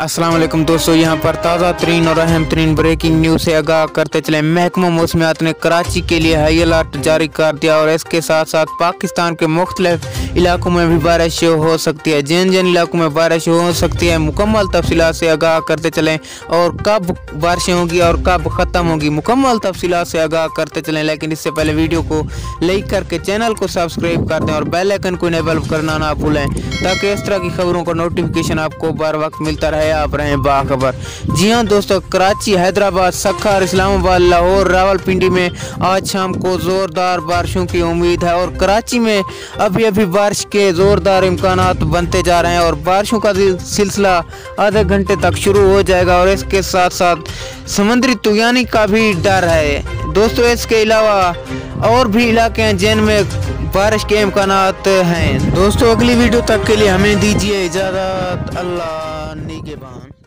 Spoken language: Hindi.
वालेकुम दोस्तों, यहाँ पर ताज़ा तरीन और अहम तरीन ब्रेकिंग न्यूज़ से आगाह करते चले, महकमा मौसमियात ने कराची के लिए हाई अलर्ट जारी कर दिया और इसके साथ साथ पाकिस्तान के मुख्तलिफ़ इलाकों में भी बारिश हो सकती है। जिन जिन इलाकों में बारिश हो सकती है, मुकम्मल तफसी से आगाह करते चलें और कब बारिशें होंगी और कब ख़त्म होगी, मुकम्मल तफसी से आगाह करते चलें। लेकिन इससे पहले वीडियो को लाइक करके चैनल को सब्सक्राइब कर दें और बेल आइकन को इनेबल करना ना भूलें, ताकि इस तरह की खबरों का नोटिफिकेशन आपको बार वक्त मिलता रहे। आप रहें बाखबर जी हाँ दोस्तों, कराची, हैदराबाद, सखर, इस्लामाबाद, लाहौर, रावलपिंडी में आज शाम को ज़ोरदार बारिशों की उम्मीद है और कराची में अभी अभी बारिश के ज़ोरदार इम्कान बनते जा रहे हैं और बारिशों का सिलसिला आधे घंटे तक शुरू हो जाएगा और इसके साथ साथ समुद्री तुगानी का भी डर है। दोस्तों, इसके अलावा और भी इलाके हैं जिनमें बारिश के इम्कान हैं। दोस्तों, अगली वीडियो तक के लिए हमें दीजिए इजाज़त। अल्लाह Nigiban.